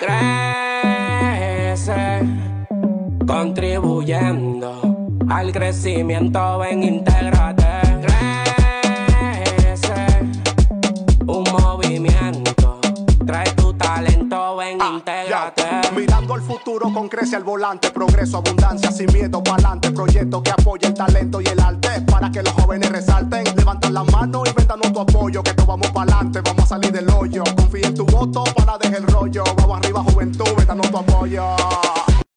Crece, contribuyendo al crecimiento, ven, intégrate. Crece, un movimiento, trae tu talento, ven, Ah, intégrate. Mirando al futuro con crece al volante, progreso, abundancia, sin miedo, pa'lante, proyecto que apoya el talento y el arte para que los jóvenes resalten. Levantan la mano y vendan tu apoyo, que todos vamos pa'lante, vamos a salir del hoyo. Voto para dejar el rollo. Vamos arriba, juventud, vendanos tu apoyo.